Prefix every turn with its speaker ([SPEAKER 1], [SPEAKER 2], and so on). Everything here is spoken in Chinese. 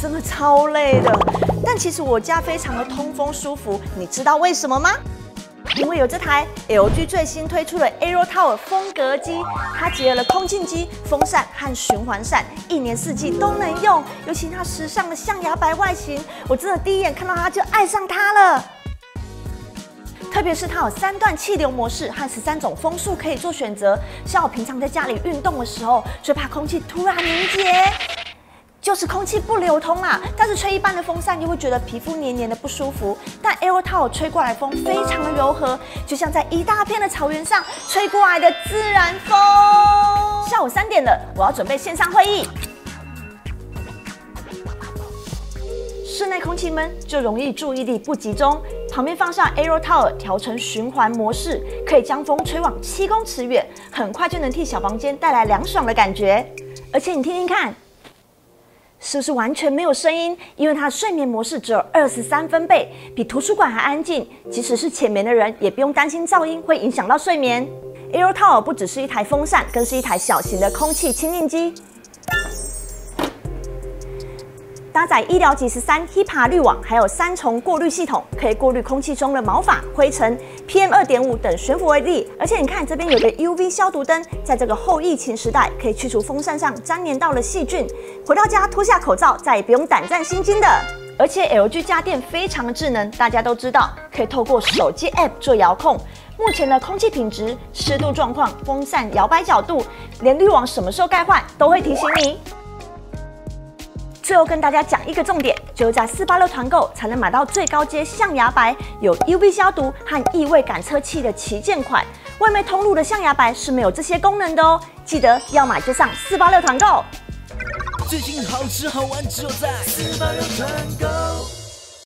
[SPEAKER 1] 真的超累的。但其实我家非常的通风舒服，你知道为什么吗？因为有这台 LG 最新推出的 Aero Tower 风格机，它结合了空气机、风扇和循环扇，一年四季都能用。尤其它时尚的象牙白外形，我真的第一眼看到它就爱上它了。特别是它有三段气流模式和十三种风速可以做选择。像我平常在家里运动的时候，最怕空气突然凝结。就是空气不流通啊，但是吹一般的风扇又会觉得皮肤黏黏的不舒服。但 Air Tower 吹过来风非常的柔和，就像在一大片的草原上吹过来的自然风。下午三点了，我要准备线上会议。室内空气闷就容易注意力不集中，旁边放上 Air Tower 调成循环模式，可以将风吹往七公尺远，很快就能替小房间带来凉爽的感觉。而且你听听看。是不是完全没有声音？因为它睡眠模式只有二十三分贝，比图书馆还安静。即使是浅眠的人，也不用担心噪音会影响到睡眠。Air Tower 不只是一台风扇，更是一台小型的空气清净机。搭载医疗级十三 HEPA 滤网，还有三重过滤系统，可以过滤空气中的毛发、灰尘、PM 二点五等悬浮微粒。而且你看这边有个 UV 消毒灯，在这个后疫情时代，可以去除风扇上粘连到的细菌。回到家脱下口罩，再也不用胆战心惊的。而且 LG 家电非常的智能，大家都知道，可以透过手机 App 做遥控。目前的空气品质、湿度状况、风扇摇摆角度，连滤网什么时候该换，都会提醒你。最后跟大家讲一个重点，只有在四八六团购才能买到最高阶象牙白，有 UV 消毒和异味感测器的旗舰款。外面通路的象牙白是没有这些功能的哦。记得要买就上四八六团购。最近好吃好玩只有在四八六团购。